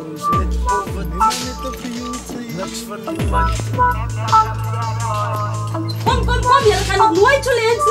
lungs lit over the minute of beauty looks for the money. Kom, kom, kom, lens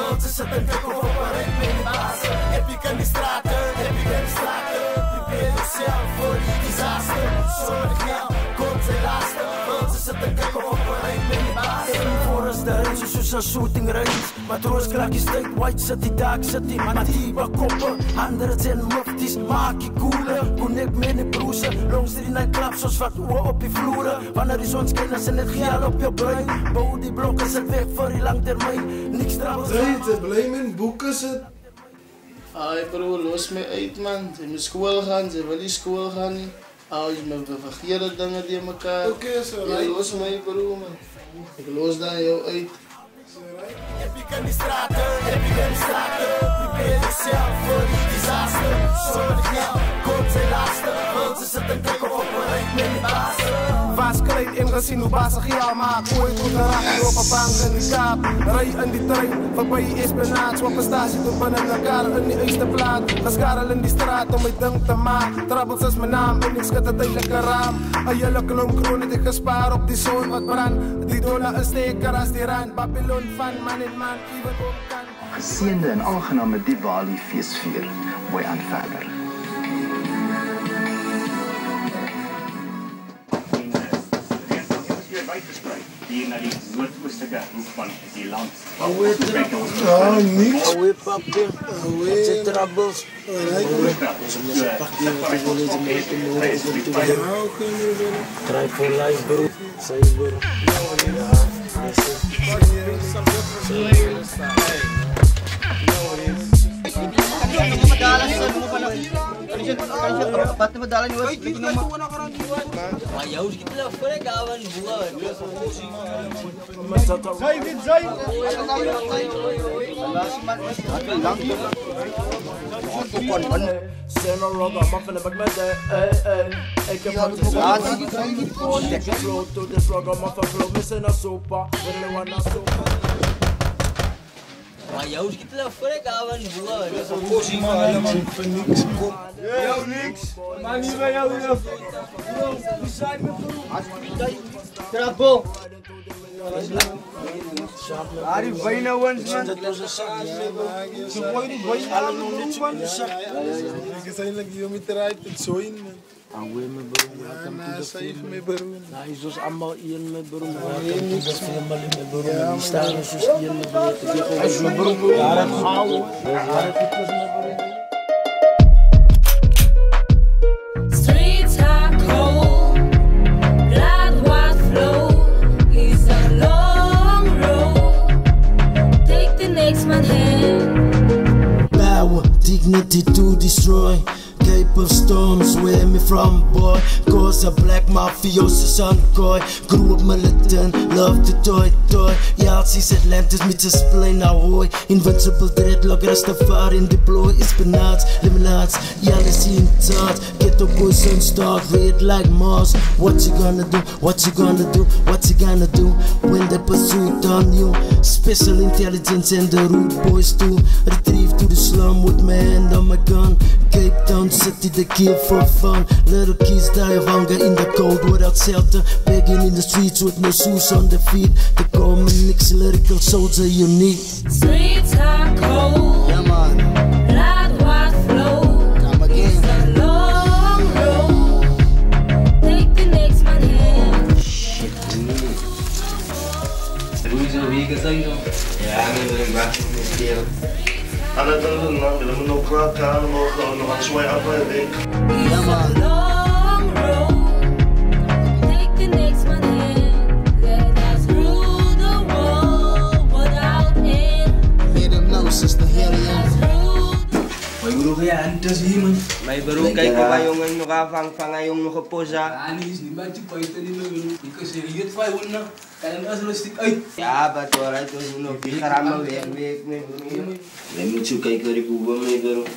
Tot se tenta cu vă părăi pe pasă Epică mistrată, epică céu, foi um desastre. Sou disastră Sună chiar, conțelastă Tot se tenta cu vă De race, soos 'n shooting range. Matroos klakkies steek white city dark city. Matiba koppe, hundreds en mufties. Maak die koele, connect met die broese. Langs die nightclubs, soos wat oor op die vloere. Wanneer die zon skyn, is net geel op jou brein. Bou die blokke, sit weg vir die langtermyn. Niks trouwens. Hey, te blame in boeken zit. Ai bro, los my uit man. Sy moet skool gaan, sy wil nie skool gaan nie. Al is my vergeerde dinge die mekaar. Oké, is Ja, alright. los my bro man. Ek los dan jou uit. Epic in die straten, epic in die straten. Prepare yourself for the disaster. Zorg ja, kort zijn laatste. Want ze zetten kijk op een rijk met die baas. Vastkleed ingezien hoe bazig jou maakt. Ooit goed raak op een bank in die kaap. Rij in die trein, voorbij je ispenaat. Swap prestatie doen binnen elkaar in die eerste plaat. Geskarrel in die straat om mijn ding te maken. Troubles is mijn naam en ik schud het tijdelijke raam. Een jelle klomp kroon het ik gespaar op die zon wat brand. Die dollar is steker als die rand. Babylon van man in man, even ook kan. Geseënde en aangename Diwali feesvier. Mooi aan verder. Hier na die noordoostelike hoek van die land. Ja, niks. Ouwe papi, wat zijn? Try for life bro, cyber. Ja, Zijn al roggen, maar van de bak met de eh eh. Ik heb wat te doen. Check the flow to this roggen, maar van flow missing a sopa. Really wanna sopa. jou skiet hulle voor ek aan boer. Kosie maar hulle man vir niks kom. Jou niks. Maar nie by jou nie. Hoe sê my broer? Trapo. Ayahuasca que tu fregava, né? Hoje vai, mano. É Eu, Nix. Mani, vai, eu, eu. Não, sai, meu filho. Acho que tá aí. Trabou. Ari vai na one man. Tu pode vai na one man. Que sai na guia me trai, tu soin, mano. Één my bro. Welcome to the family my bro. Ja, die staan ons is één my bro. Ek zeg ons my bro, bro. Ja, dat gaan we. Ja, dat is my bro. Streets are cold, blood was flow. It's a long road. Take the next man hand. Power, dignity to destroy. Cape storms, where me from, boy. Cause a black mafioso son coy. Grew up militant, love to toy, toy. Y'all see Atlantis, me just play now, boy. Invincible dreadlock, Rastafari in deploy. Espionage, limonades, y'all is in charge. Get the boys on start, red like Mars. What you gonna do? What you gonna do? What you gonna do when they pursuit on you? Special intelligence and the rude boys too. Retrieve to the slum with my hand on my gun. Cape Town City, they kill for fun. Little kids die of hunger in the cold without shelter. Begging in the streets with no shoes on their feet. They call me Nicks lyrical soldier unique. Streets are cold, Yeah, man. Dan moet nog klaar gaan, vavang fangai yung nukupusa. Anis, ni ba ti paito ni no. Iko seriyo ti fai unna. Kaya nga sa stick ay. Ya ba to ra to no bi karama wek wek me. Lemi chukai kari kuba me garo.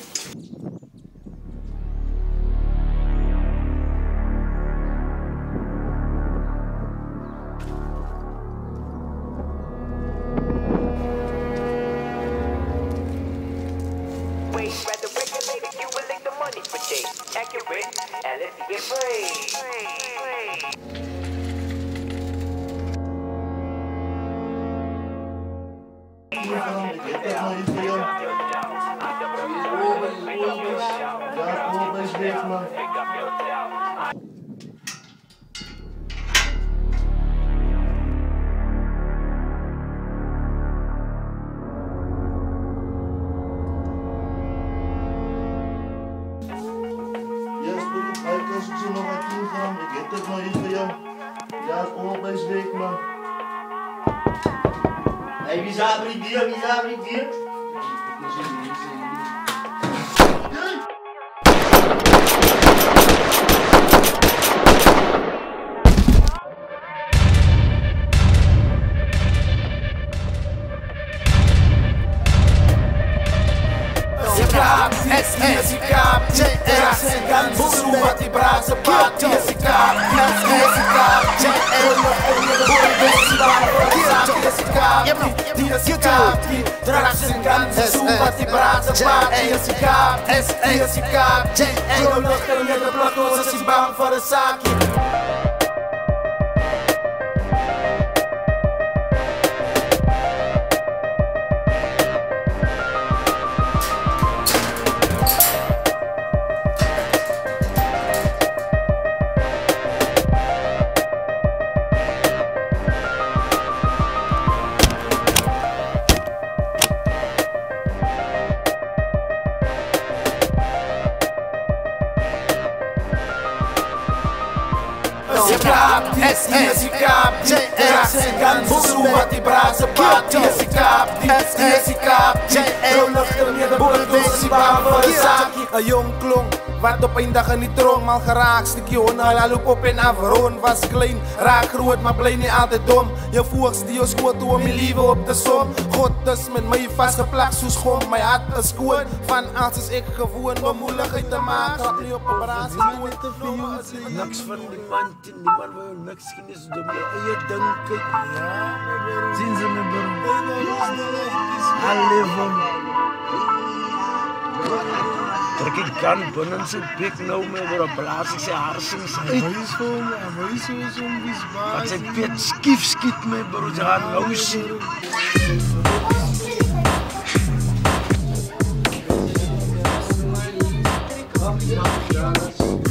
ik heb nog iets voor jou. Ja, het is deze week, man. Hé, hey, wie zaten? Kati, Draxen, Gamze, Supa, ty práce, pátí, je si káp, je si káp, Jodom nechtěl mě do platou, se si bám, faresáky. Ganze sumat die Brase Part, ik voor een jong klong, wat op een dag in die tronk mal geraakt. Stukje honala loop op en af, Ron was klein, raak groot, maar blij niet altijd dom. Je voels die je schoot toe om je leven op de som. God is met mij vastgeplakt, zo schoon, mijn hart is goed. Van angst is ik gewoon om moeilijkheid te maken. Grap niet op een braas, doen te veel. Niks van die man, die man waar je niks kennis door je eie denken. Ja, zien ze me bro. leven. Trek die kan binne in sy bek nou met oor 'n blaas sy harsings uit. Wys vir hom, wys hoe so 'n wisbaar. Wat sy pet skief skiet my broer, nou sien. Ja, ja, ja.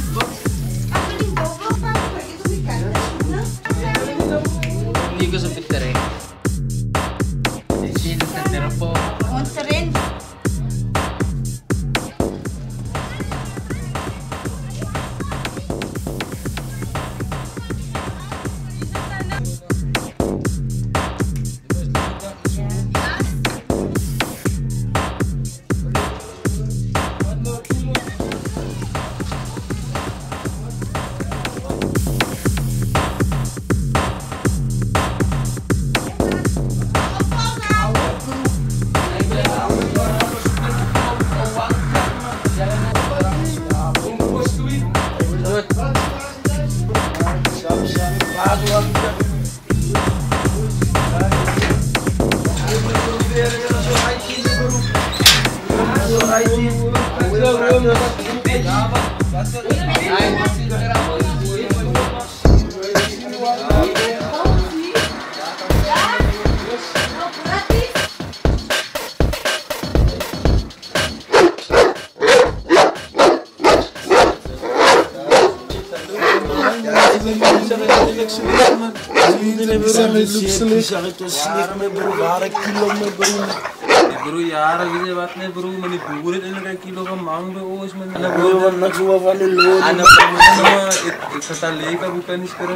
Tennis करें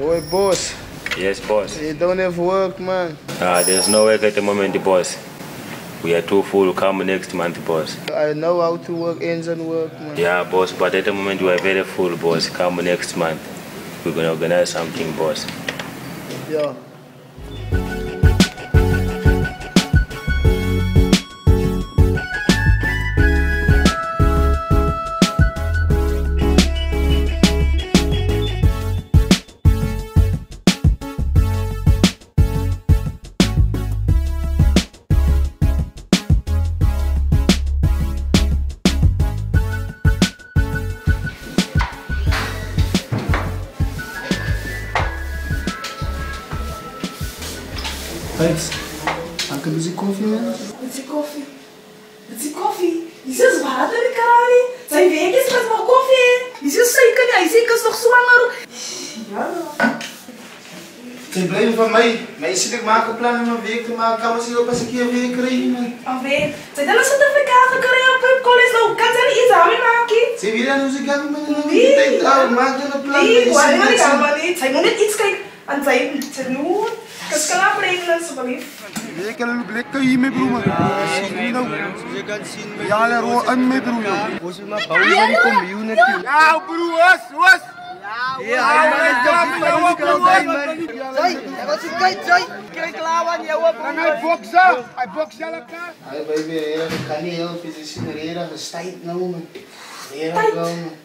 Oi, boss. Yes, boss. You don't have work, man. Uh, there's no work at the moment, boss. We are too full. Come next month, boss. I know how to work ends and work, man. Yeah, boss, but at the moment we are very full, boss. Come next month. We're gonna organize something, boss. Yeah. Makama sila pa si Kia Vekri. Ave, sa dala sa tafikasa ka rin ang pep college lo, kata ni izami maki. Si Vila nung si Gami man nung hindi tayo tao, maga na plan. Di, wala nga ni Gama niet? sa ngunit it's kay, ang sa yun, sa nun. Kas ka nga pala yung sa bami. Ye kan blek ka yime bruma. Sino ye kan sin me. Yala ro an me bruma. Osu na bawla ni Ja, broer bru was was. Ya, ay, ay, ay, ay, ay, hij was een tijd zo. Kijk lawan jouw broer. En hij boksen. Hij bokst elkaar. Hij. Ik kan niet heel veel zien. De heren is tijd genomen. Heren genomen.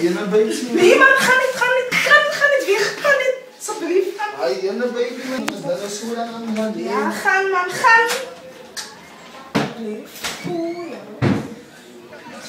Ene baby. Nee man, ga niet, ga niet, ga niet, ga niet weg. Ga niet. Hij ene baby man. Dat is goed aan man. Ja, gaan man, gaan. Oeh.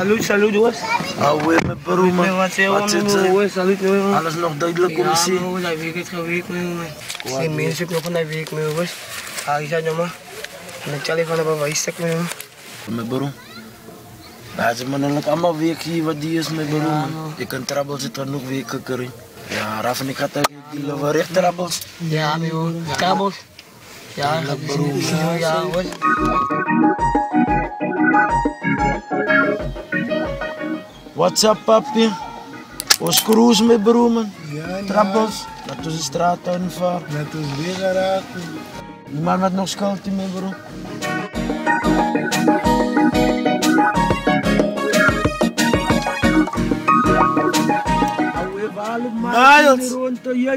Salut, salut jongens. Ah Hou weer man. Wat zit. Ah, Alles nog duidelijk om te zien. Ja man, dat week is geweest man. Geen nog week ah, jongen. met van de is dat man. Allemaal week hier wat die is met broer. Je kunt trabbel zitten nog weer eh, keren. Ja, Raf en ik had die lover echt trabbels. Ja man. Ja, mijn Ja, ja, What's up, papi? Ons cruise met broemen. Ja, Trappels. Dat is de straat met Dat is weer geraakt. Maar met nog schuiltje mee, broer. Miles!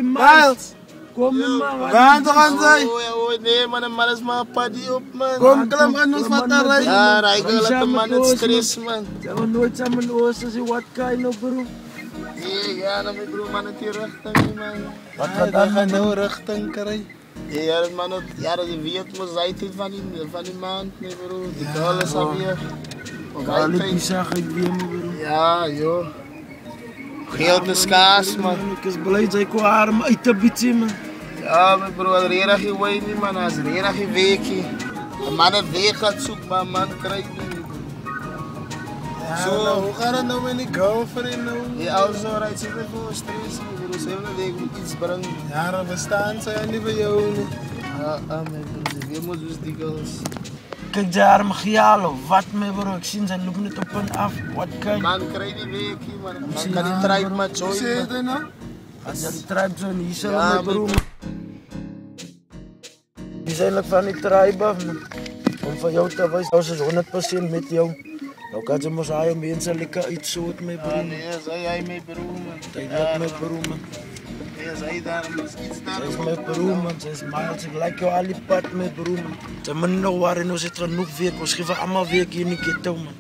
Miles! Kom maar. Gaan? Ja, nee man, man is maar paddy op man. Kom, klim aan ons wat daar rijden. Ja, rijden we de man het stress man. Zijn we nooit samen wat kan je bro? Nee, ja, dan mijn broer man het hier richting man. Wat Ja, gaat dan gaan man? nou richting krijgen. Ja, dat man, het- ja, dat weet, maar zij tijd van die, van die maand, nee broer. Die Ja, bro. alweer. Kali pisah ik weer me bro. Ja, joh. Geld is kaas man. Ik is blij dat ik arm uit te bieden man. Ja, mijn broer, als reden geen wijn niet man, als reden geen weekje. Een man een week gaat zoeken, maar een man krijgt niet. Ja, Zo. nou, hoe gaat het nou met die girlfriend nou? Ja, also rijdt ze met voor stress, mijn broer. Ze hebben een week moet iets brengen. Ja, dan bestaan ze ja niet bij jou. Ja, ah, mijn broer, je moet dus die girls. Kijk de arm gialo, wat me bro, ik zie ze lopen niet op en af. Wat kan je? Man krijgt die weekje man. Man Zie kan die tribe maar Hoe join zit het nou? Als je die tribe zo niet zo Ja, met eigenlijk van die tribe. Om van jou te wijzen, als is 100% met jou. Nou kan ze maar zeggen, mensen lekker iets zoet mee bro. Ah, nee, zei jij mee broer man. Tijdelijk met bro man. Nee, zij daar iets daar. Ze is mijn bro man, ze is like jou al die pad met bro man. Ze moeten nog waarin, we zitten genoeg werk, we schrijven allemaal werk hier in die ghetto man.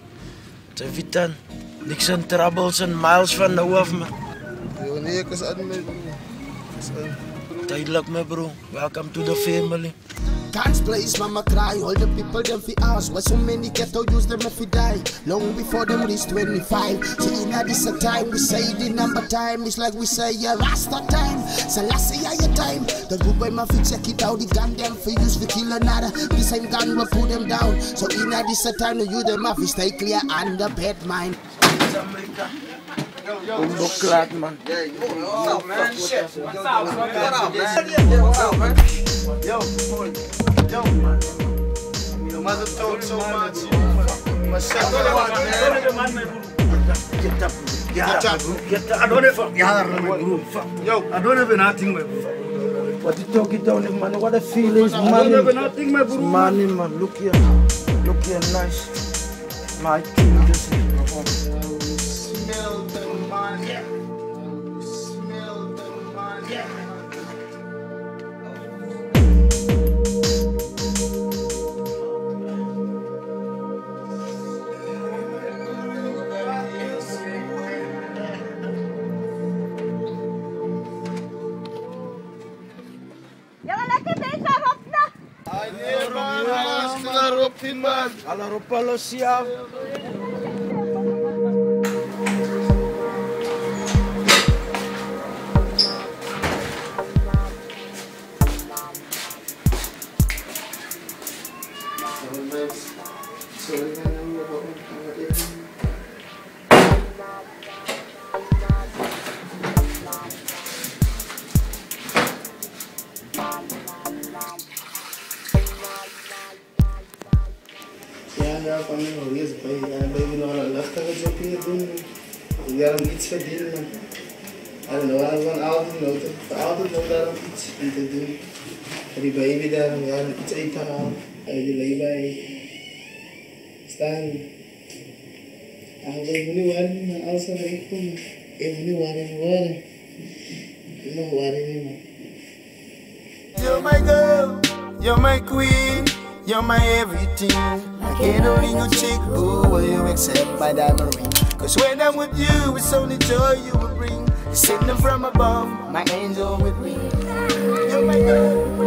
Ze weten, niks aan troubles en miles van nou af man. Nee, ik is aan mijn broer. Tijdelijk mijn bro, welcome to the family. Dance place, mama cry. All the people them fi ask why so many ghetto use them if we die. Long before them reach 25. See in this a time we say the number time. It's like we say yeah rasta time. So last say yeah your time. The good boy ma fi check it out. The gun them fi use fi kill another. The same gun will put them down. So in this a time you them have fi stay clear and the bad mind. Umbok klaat man. Yo, yo, man. Your mother talk so much. My son, Get up, Get up. get up. I don't have yeah, my bro. Yo, I don't have nothing, my bro. What you talking down, man? What I feel is money. don't nothing, my bro. Money, man. Look here, look here, nice. My king, is. Smell the money. Smell the money. Jangan lekker bezig, Hopna. You're my girl, you're my queen, you're my everything. I can't ring a chick, boo, will you accept my diamond ring? Cause when I'm with you, it's only joy you will bring. Sitting from above, my angel with me. You're my girl.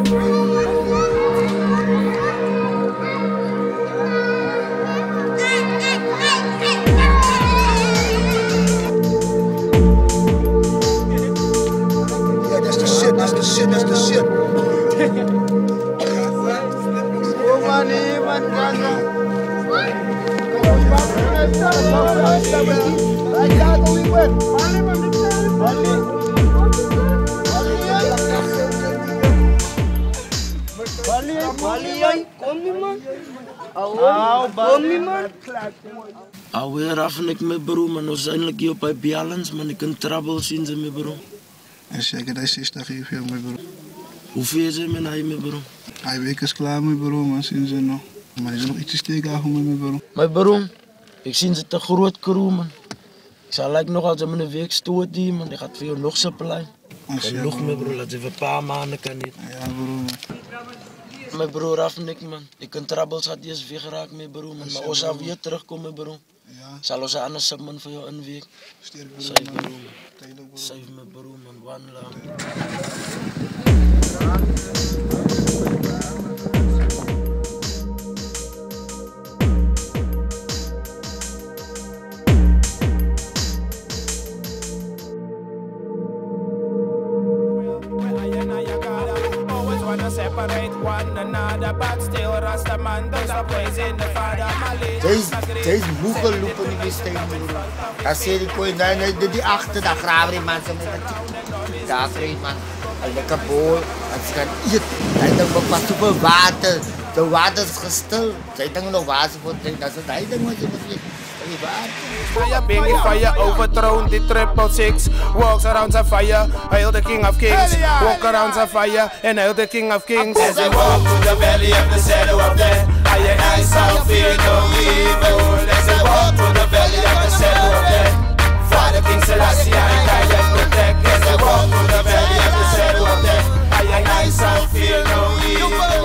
Yeah, that's the shit, that's the shit, that's the shit. Alweer af en ik mijn broer, man. We zijn eindelijk hier bij Bialens, man. Ik kan trouble zien ze, mijn broer. En zeker dat is 60 hier veel, mijn broer. Hoeveel zijn mijn hij, mijn broer? Hij week is klaar, mijn broer, man, zien ze nog. Maar er is nog iets te steken aan met mijn broer. Mijn broer, ik zie ze te groot man. Ik zal lijkt nog als een week stoot die, man. Die gaat veel nog supply. Genoeg, mijn broer. Laat even een paar maanden kan niet. Ja, broer. Mijn broer af en ik, man. Ik kan troubles had weer geraakt, mijn broer, man. Maar als hij weer terugkomen, broer. Ja. Salo sa ano sa voor fayo an week. Save. Save me room and lang. Thank you. Deze boeken lopen niet meer steen, broer. Dat zie ik ooit, nee, nee, die achter, daar graven die met een Daar vreemd man, een lekker bool, dat ze gaan eten. Hij denkt, wat super water, de water is gestild. Zij denken nog water voor drinken, dat is het hij wat je moet. Die. Fire, bing, fire, overthrown the triple six. Walks around the fire, hail the king of kings. Walk around the fire and hail the king of kings. As I walk through the valley of the shadow of death, I and I shall fear no evil. As I walk through the valley of the shadow of death, Father King Selassie, I guide protect. As I walk through the valley of the shadow of death, I and I shall fear no evil.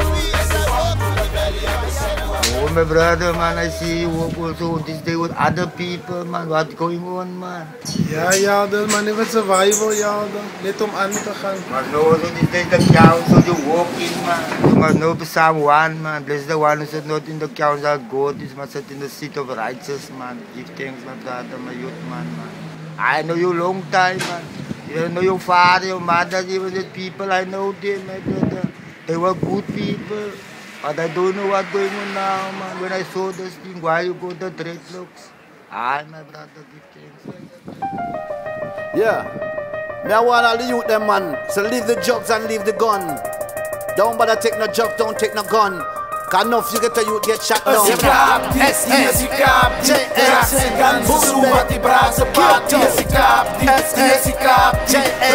Shadow of death. My brother, man, I see you work also this day with other people, man. What's going on, man? Yeah, yeah, dat man, even survival, ja, dan. Net om aan te gaan. Maar no, so this day the council, you walking, man. You must know Psalm 1, man. Bless the one who sits not in the council of God, this must sit in the seat of righteous, man. Give thanks, my brother, my youth, man, man. I know you long time, man. You know your father, your mother, even the people, I know them, my brother. They were good people. But I don't know what's going on now, man. When I saw this thing, why you go the dreadlocks? I, my brother, give thanks. Yeah. Me I want the youth them man. So leave the drugs and leave the gun. Don't bother take no drugs, don't take no gun. Cause enough you get a youth get shot down. Esse cap, esse esse cap, esse gan suat die brazen paat, esse cap, esse cap,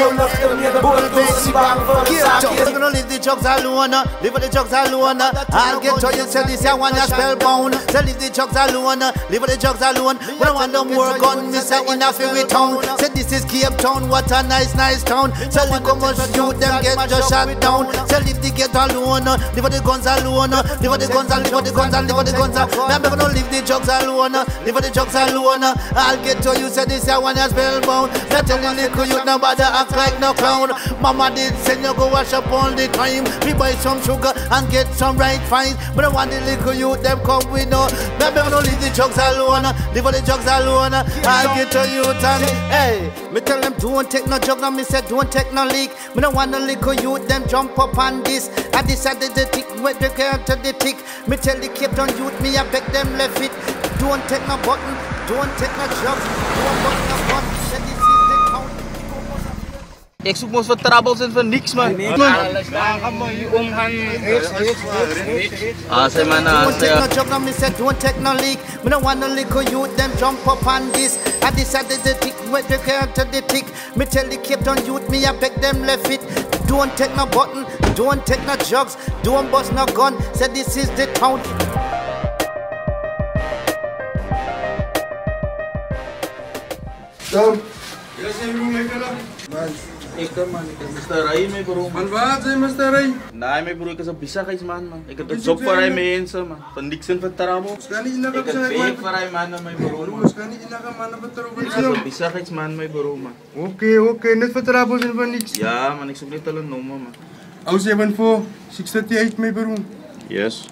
eu lucht er meer de bulldog, sie bang voor de zaak. You're gonna leave the drugs alone, leave the drugs alone. I'll get to you, say this, I want you spellbound. Say leave the drugs alone, leave the drugs alone. We don't want no more gun, me say in a fairy town. Say this is Cape Town, what a nice, nice town. Say look how much youth them get just shot down. Say leave the gate alone, leave the guns alone. Uh, Leave the guns, and leave the guns, and leave the guns. uh. Me I'm gonna leave the drugs alone, uh, leave the drugs alone. I'll get to you, say this, I want you spellbound. Say tell the little youth, nobody act like no clown. Mama did send you go wash up all the time. We buy some sugar and get some right fines. But I want the little youth, them come with no. Me I'm gonna leave the drugs alone, uh, leave the drugs alone. I'll get to you, and hey, me tell them don't take no drug, and me say don't take no leak. Me don't want the little youth, them jump up on this. I decided to tick, wait the care to the tick. Me tell the Cape Town youth, me I beg them left it. Don't take no button, don't take no drugs, don't button no button. Say this is the town. Ik zoek mos voor troubles en voor niks man. Ah, say man, ah, Don't say. take no joke, no me say don't take no leak. Me no want no little youth, them jump up on this. I decided to tick with the care to the tick. Me tell the Cape Town youth, me I beg them left it. Don't take no button, Don't take no drugs, don't bust no gun. Said this is the town. Tom. Yes, I'm going Ikaw man, ikaw Mr. Bro. Man, ba? Sa'yo, Mr. Ray? Nah, may bro, ikaw sa bisa kayo man, man. heb een job man. Pandiksan pa tara mo. Skani ina ka man na mijn bro. Man na pa tara mo. Ikaw man, man. Okay, okay. Nas pa tara Ja, man, ik alleen man. 074 638 my broer. Yes.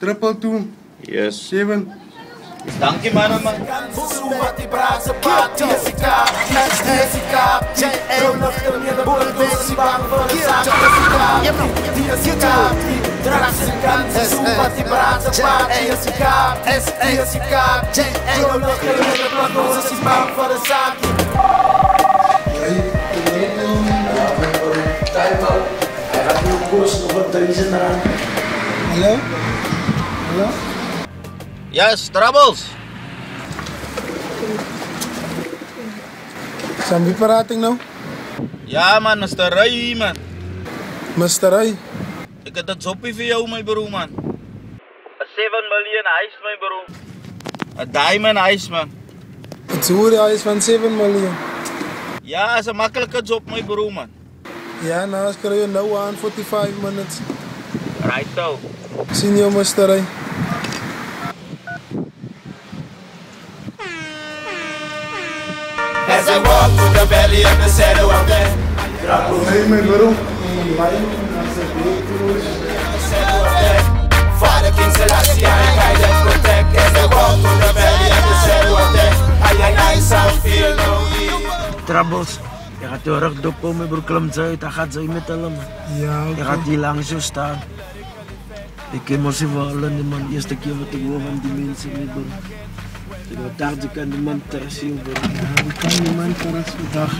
Triple two. Yes. Seven. Dankie man man. Sumat die braakse party is die kaap. Niks is nog te meer de boel wees bang vir die saak is die kaap. Die die party Hallo? Hallo? Yes, troubles. Zijn wie parating nou? Ja man, Mr. Ray man. Mr. Ray. Ik heb dat jobbie voor jou mijn bro man. Een 7 miljoen huis mijn bro. Een diamond huis man. Het hoor is van 7 miljoen. Ja, is een makkelijke job mijn bro man. Ja, nou, ik krijg je nou aan 45 minutes. Je, Mr. Ray? As I walk through the valley of the shadow of death. Father King Selassie, I guide and protect. As I walk through the valley of the shadow of death. I and I shall feel no evil. Troubles. Je gaat heel erg doppen, mijn broer uit. Hij gaat zo met hem. Ja, Je gaat hier langs zo staan. Ik ken zo wel aan die man. De eerste keer wat ik hoor van die mensen, mijn broer. Ik dacht, ik kan die man thuis zien, broer. Ja, ik kan die man thuis vandaag.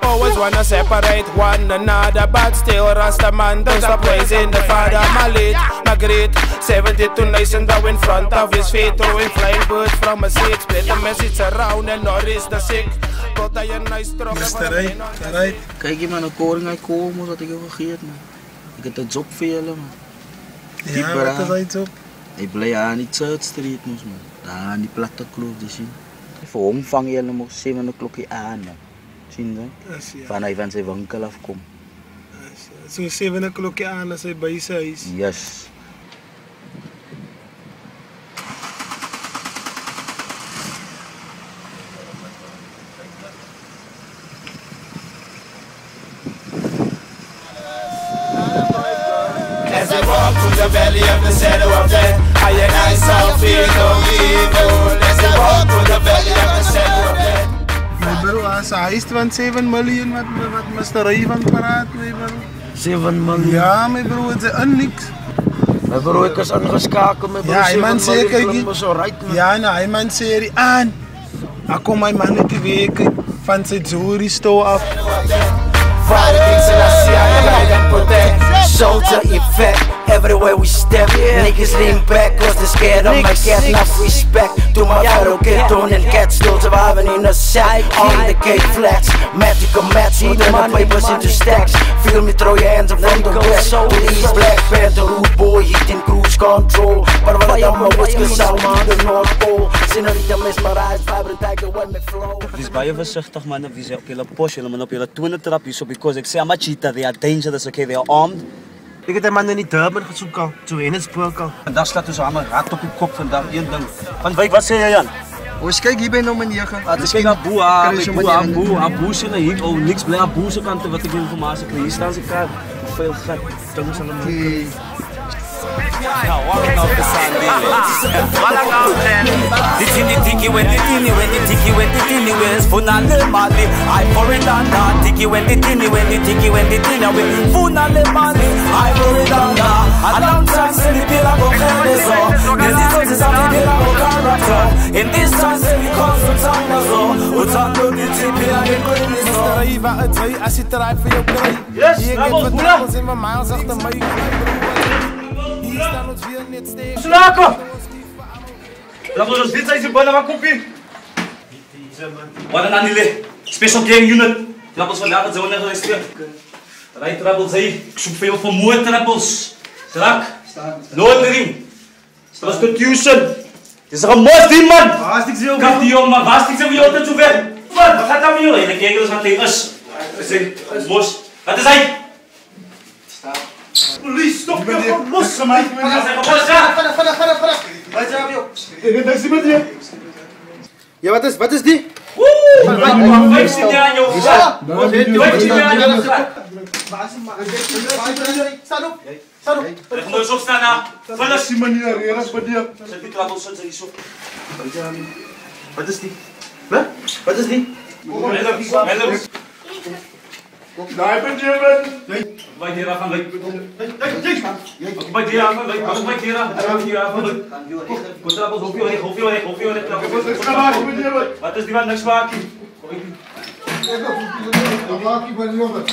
Always wanna separate one another, but still Rasta man don't stop praising the Father. My late, my great, 72 nations bow in front of his feet, throwing flying birds from a seat, spread the message around and nourish the sick. Tot hij een nice. Ray, right? Kijk je man, een koring uit komen dat ik heb vergeet man. Ik heb een job voor jullie man. Ja, wat is dat job? Ik blij aan die South Street moest man. Daar aan die platte kloof te zien. Voor hem vang je nog 7 klokje aan man. Zien je? Yes, ja. Van zijn winkel afkomt. Zo'n 7 o'clock aan als hij bij zijn huis. Yes. Fear no evil. As I walk through the valley of the shadow of death. Mijn bro, als hij is van 7 miljoen, wat, wat Mr. Ray van paraat, mijn bro. 7 miljoen. Ja, mijn bro, het is een niks. Mijn broer, ik is aangeschakeld, mijn broer. Ja, hij man 7 zei, kijk, zo right, man. ja, nou, hij man serie aan. Dan kom mijn man niet te weken van zijn jewelry store af. Father King Selassie, I guide and protect. Soldier effect, everywhere we step. Yeah. Niggas lean back, cause they're scared of my cat. Enough respect to my fellow kid. En cat still surviving in a sack. On the gate flats, magical mats. We turn the papers into stacks. Feel me throw your hands up from the Black Panther, root boy, heat cruise control. Maar wat my mijn whiskers zou is de Noordpool. Senorita is vibrant, tiger, flow. Wees bij je man. Wees op man. Op je trap, zo. Because ik zei, I'm a they are dangerous, okay? They are armed. Ik heb een man in die Durban gezoek al, het spook al. Vandag slaat ons allemaal rat op die kop vandag, één ding. Van Wyk, wat sê jy Jan? Ons kyk hier by nommer 9. Ah, dis kyk Abu, Abu, sommer Abu, een- Abu se na hier, oh, niks bly Abu se kant wat ek die informasie kry. Hier staan se kaart. Veel gat, dinge sal hom. Now, walking off the The tinny ticky when the tinny when the ticky when the tinny ways funale mali I for it and that ticky when the tinny when the ticky when the tinny way funale mali I for it and that a long time the go carry so There's the sources of go character In this time say we cause some Utando the tipi and the brain is so Zie waar het heen als je draait voor. Yes, Hier Rebels, ik moeder. met in mijn miles achter mij. Slako! Lamožeš zvica izi bana Wat een nanile. Special game unit. Troubles van jaren zijn we net geregistreerd. Rij troubles heen. Ik zoek veel voor mooie troubles. Strak. Noordering. Dat was confusion. Dis reg mos die man. Waar's niks jou. Kat die jong, maar waar's niks jou tot so ver? Wat? Wat gaan dan met jou? Ek kyk ons wat hy is. Dis mos. Wat is hij? Is die? Woe! Vijf zit je aan jou. Ja. Vijf zit je aan jou. Sta op. Sta op. Leg nooit op staan na. Vullis. Die manier, ja, dat is manier. Zet die krabbels, zet die zo. Wat is die? Wat? Wat is die? Bagheera van aan Bagheera van Luik. Bagheera van Luik. Kutra pas hoofdje weg, hoofdje weg, hoofdje weg. Wat is die van niks wakie? Wakie ben je jongen.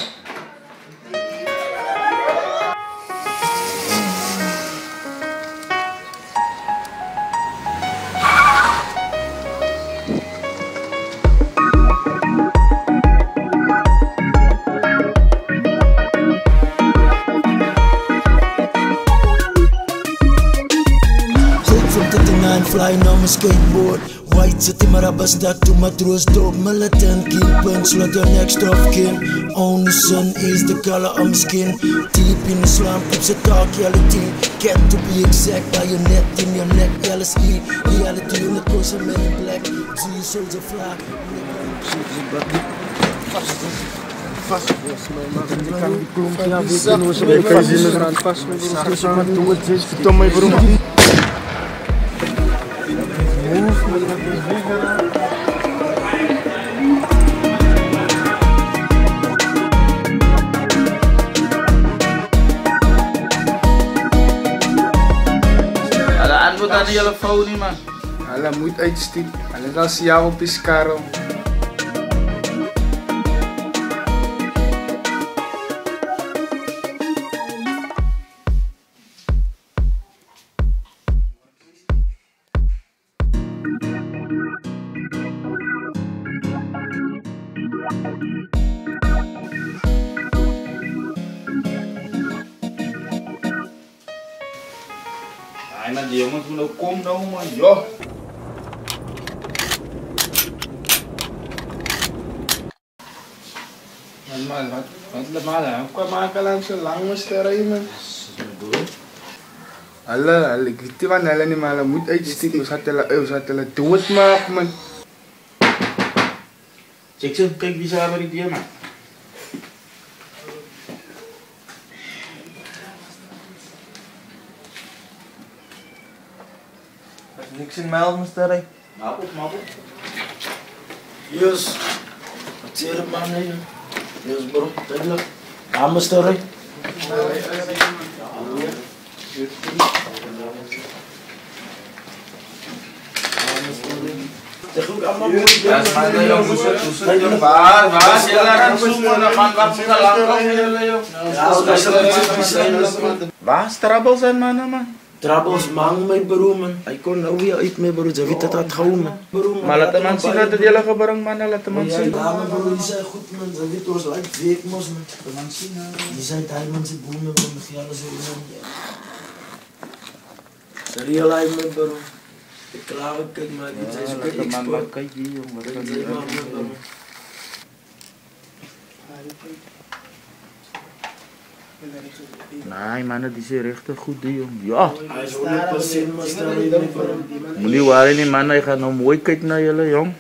Flying on my skateboard White city marabas dat to matroos dope Militant keeping slot your next of kin Only sun is the color of my skin Deep in the Islam keeps a dark reality Get to be exact by your neck in your neck LSE Reality in the course of men in black See your soldier fly Vast. Ik kan die klompje ja, weten hoe ze Ik kan je zien eraan vast. Ik ga maar doen het is. Vertel mij waarom. julle fout nie man. Hulle moet uitstiep. Hulle is al se jaar op die skerm. Raymond. Hulle, hallo, ek weet nie van hulle nie, maar hulle moet uitsteek. Ons gaat hulle, ons eh, gaat hulle doodmaak, man. Jackson, kijk wie samen die dier, man. Niks in mijl, mister, Ray. Maak op, maak op. Yes. Wat zeer man, Yes, bro. Tijdelijk. Ja, Mr. Rasanya yang busuk-busuk mana. Troubles mang my baruman. Ay ko na uwi ay my baru javi tata tau man. Malata man barang man si. Ja, goed man like week mos man. Man si na. Man boom man man si alles is man. Seria lai man. Ik klaar ik maar dit is ik man. Nee, mannen dat is echt goed deal. Ja. Hij is 100% niet mannen, nou mooi kijken naar jullie, jong.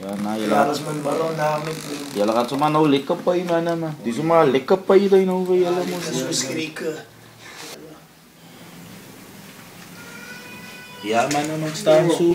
Ja, nou, jullie ja, dat is mijn namelijk. Jullie gaan zomaar nou lekker pijn man. Die zomaar lekker paaien over jullie. jullie. Ja, mannen, man, staan zo.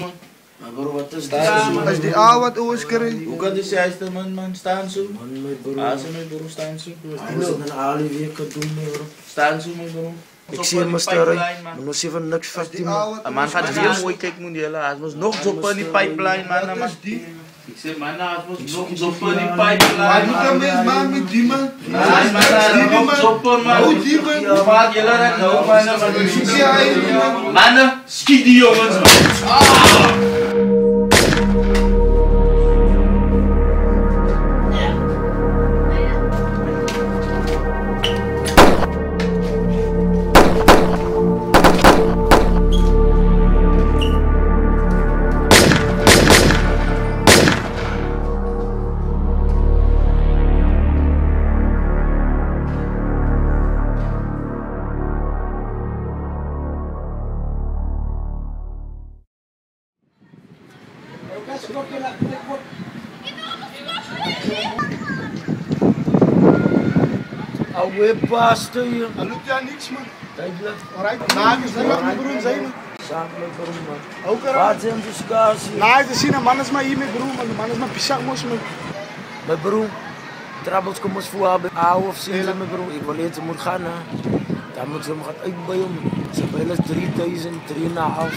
Maar wat is daar? Is die A wat ons kry? Hoe kan dis hy staan man man staan so? Man my broer. As my broer staan so. Hy moet dan al die week doen my nee, broer. Staan so my broer. Ek sien mos daar, maar ons sien van niks vas die man. 'n Man gaan weer mooi kyk moet jy hulle, as mos nog so op in die pipeline man, maar die Tem que ser mais na no Zopano de pai de lá. Mas nunca mais mami Dima. Mas mas Zopano mas o Dima. Mas ela era não, mas não. Mana, skidio, mano. Ah! वास्ते te अलग क्या निक्स में type लग और आई नाग इस लगा में गुरु सही में साथ aan. wat zijn ओ करो Naar हम zin, man is ना hier met Manas Man is maar गुरु में met. में पिशा मोस komen voor hebben. Of zin met broer, ik wil eten moet gaan. Dan moet ze hem gaan uitbouwen. Ze willen 3000, 3,5.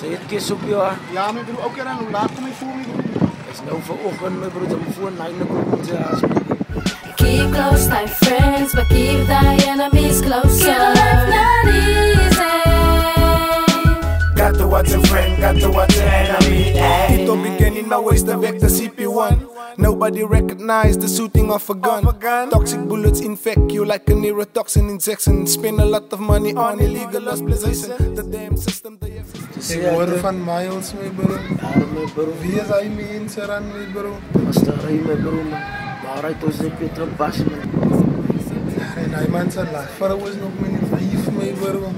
Ze heeft kist op jou. Ja, mijn broer, ook eraan. Hoe laat kom je voor me? Het is nou vanochtend, mijn broer, om voor 9. Keep close, my friends, but keep thy enemies closer. Your life not easy. Got to watch a friend, got to watch an enemy. Eh? Ito beginning na waste the vector CP1. Nobody recognize the shooting of a gun. Toxic bullets infect you like a neurotoxin injection. Spend a lot of money on illegal hospitalization. The damn system they have. Ik hoor van Miles, mijn broer. mijn broer. Wie is hij mee in zijn rand, mijn broer? Was daar hij man. Maar hij was een Petra Bas man. En hij man zijn lachen was nog mijn vijf, mijn broer.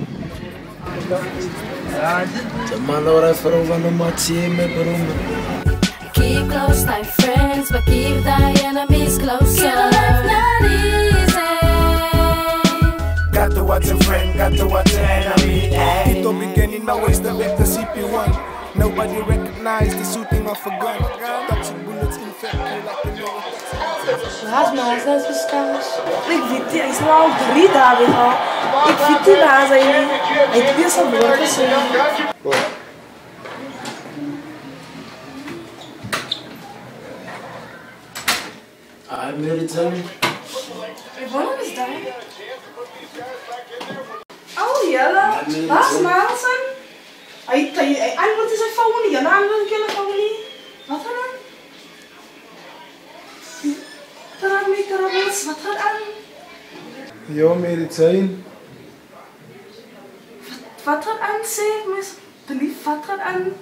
De man waar hij voor van de matje mijn broer. Keep close, my friends, but keep thy enemies closer. Not easy. Got to watch a friend, got to watch an enemy. Ito beginning na waste the vector CP1. Nobody recognize the shooting of a gun. Neurotoxin. Laat maar, dat is beschaamd. Ik weet hij is nou al drie dagen al. Ik weet die baas hij niet. Hij is zo bloot Ah, meer het zijn. Waarom is dat? Oh, jelle. Waar is Maalsen? Hij, moet zijn phone niet. Hij wil een phone niet. Hans, wat gaan aan? Jou medisyn. Wat, wat gaan aan sê mens? Belief, wat gaan aan?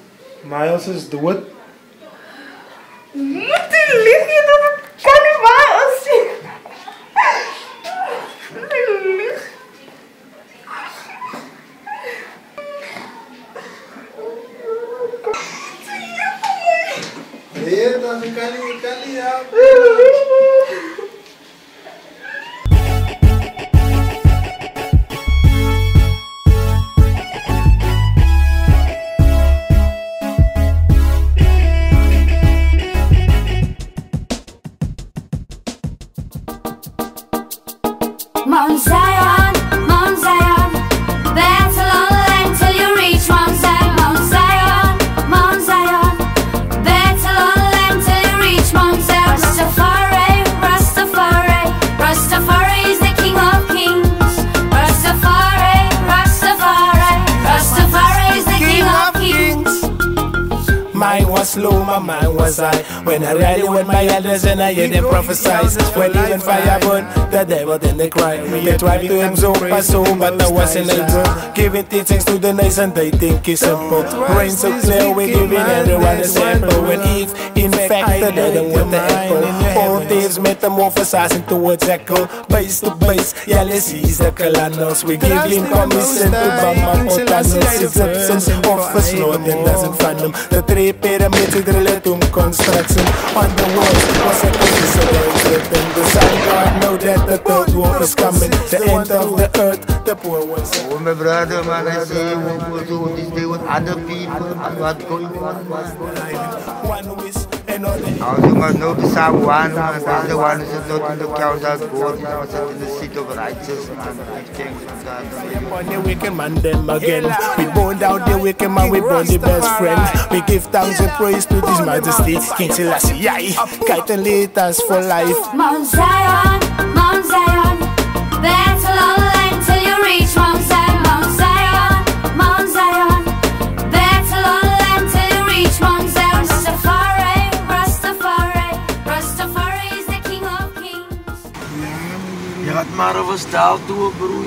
Miles is dood. Moet jy lieg nie dat my elders and I hear them prophesize. When even fire burn, the devil then they cry. They try to absorb my soul, but I wasn't able. Giving teachings to the nation, they think it's simple. Rain so clear, we're giving everyone a sample. When Eve infected them with the echo. All thieves metamorphosizing towards echo. Base to base, yeah, let's seize the colonels. We give him commission to Bama Otanos. Egyptians office Lord and doesn't fund them. The three pyramids, Idriletum construction. On the walls, was a piece of everything. The sun God know that the third war is coming. The end of the earth, the poor ones. Oh, my brother, man, I see you go to this day with other people and what going on. One wish and all the Also must know the Psalm 1, man. That's the one who said not in the council God, he must sit in the seat of righteous, man. Give thanks to God. on the wicked man them again. We burn down the wicked man, we burn the best friend. We give thanks and praise to His Majesty, King Selassie. Kite and lead us for life. Mount Zion, Mount Zion, battle maar even daal toe, broer.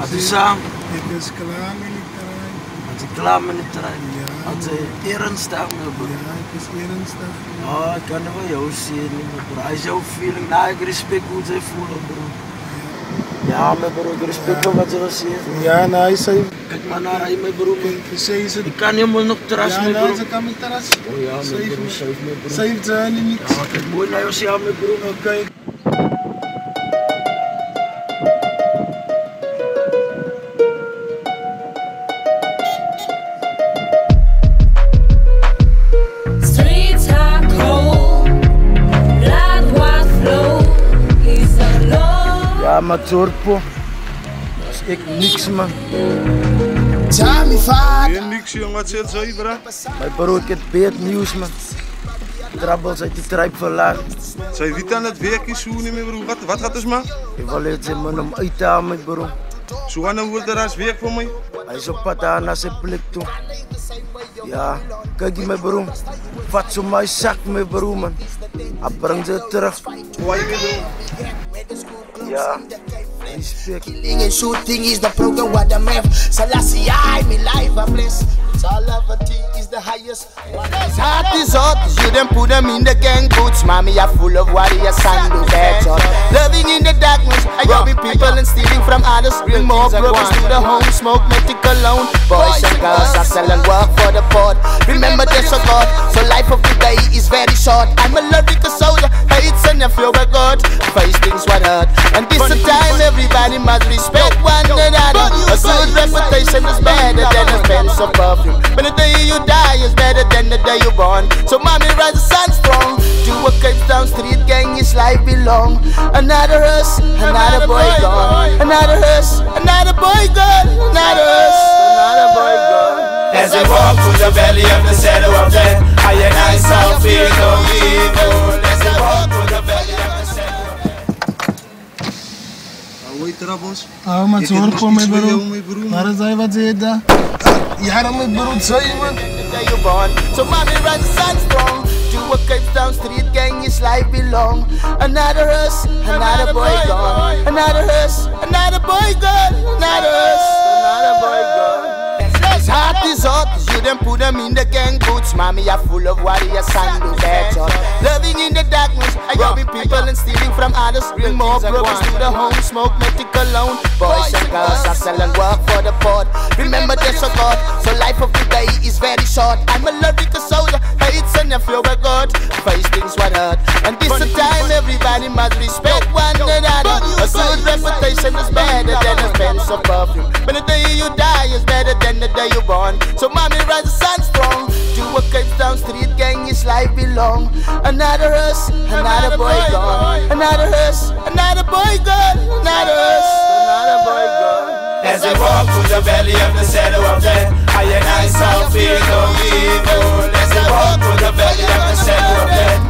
Als je samen. Ik is klaar met die terrein. Als je klaar met het terrein. Als je ernstig met broer. Ja, ik is ernstig. Oh, ik kan wel jou zien, broer. Als jouw feeling, nou, ik respect hoe ze voelen, broer. Ja, mijn broer, ik respect voor wat ze zeggen. Ja, nou, is hij. Kijk maar naar hij, mijn broer. Ik kan helemaal nog terras, Ja, mijn nou, broer. ze kan met terras. Oh ja, mijn broer, safe, mijn broer. Safe zijn niks. Ja, kijk mooi naar jou, ja, mijn broer. Oké. Streets Zorpo. Dat is ik niks, man. Ja, niks jong, wat zit zo, bra? Mijn broer, ik heb beet nieuws, man. Trabbels uit die tribe verlaagd. Zij wie dan het werk is, hoe niet meer, bro? Wat, wat gaat dus maar? Ik wil het zijn man om uit te halen, mijn broer. Zo gaan we er als werk voor mij? Hij is op pad aan naar zijn plek toe. Ja, kijk die mijn broer. Vat zo mijn zak, mijn broer, man. Hij brengt ze terug. Wat je respect. Killing and shooting is the program what I'm have. Selassie, I me life I bless. It's all levity is the highest. His heart is hot, you them put them in the gang boots. Mommy, are full of warriors and do job. Living in the darkness, I robbing people and stealing from others. Bring more programs to the home, smoke medic alone. Boys and girls are selling work for the poor. Remember there's a God, so life of today is very short. I'm a lyrical soldier, hates and you're a God. Face things what hurt, and this a time everybody must respect one another. A good reputation is better than a fence of perfume. But the day you die is better than the day you born. So mommy rise the sun strong. To a Cape Town street gang, his life belong. Another us, another boy gone. Another us, another boy gone. Another us, another boy gone. As we walk through the valley of the shadow of death, I and I shall fear no evil. Je daar? Ja, dan mijn broer, zei man. The day you born. So mommy rise the sun strong. To a Cape Town street gang, his life belong. Another us, another boy gone. Another us, another boy gone. Another us, another boy gone. His heart is hot, you them put them in the gang boots. Mommy are full of warriors and do job. Living in the darkness, I robbing people and stealing from others. Bring more programs to the home, smoke medic alone. Boys and girls are selling work for the poor. Remember there's a God, so life of today is very short. I'm a lyrical soldier, hates and you're a God. Face things what hurt, and this a time everybody must respect one another. A good reputation is better than a expensive perfume. But the day you die is better than the day you born. So mommy rise the sun strong. To a Cape Town street gang, his life belong. Another us, another boy gone. Another us, another boy gone. Another us, another boy gone. As we walk through the valley of the shadow of death, I and I shall fear no evil. As we walk through the valley of the shadow of death,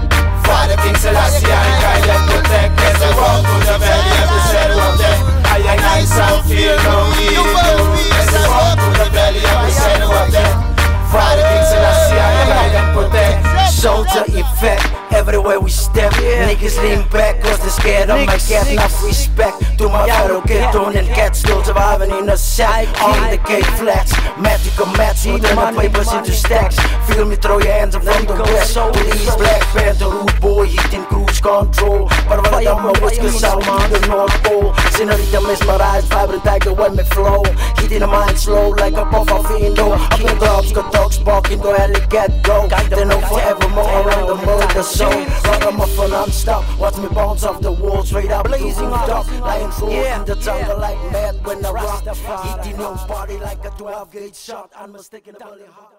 Father King Selassie, I guide and protect. As we walk through the valley of the of death, I and I shall fear no evil. As we walk through the valley of the shadow of death, Father King Selassie, I guide and protect. Soldier effect, everywhere we step. Niggas lean back cause they're scared of my cat. Enough respect to my fellow kid Toen en cat stil surviving in a set On the Cape Flats Magical mats, putting the papers into stacks. Feel me throw your hands up from the west Police, Black Panther, rude boy, heat in cruise control. But what I'm always cause I'm on the North Pole. Senorita mesmerized, vibrant tiger when me flow. Heat in the mind slow like a puff of window Up in dogs, got dogs barking, go hell get go. They know forevermore around the murder zone Rock up for non-stop, watch me bounce off the wall Straight up. Blazing top, lying through in the jungle like mad when I rock. Heat in your body like a 12 gauge shot, unmistakably hot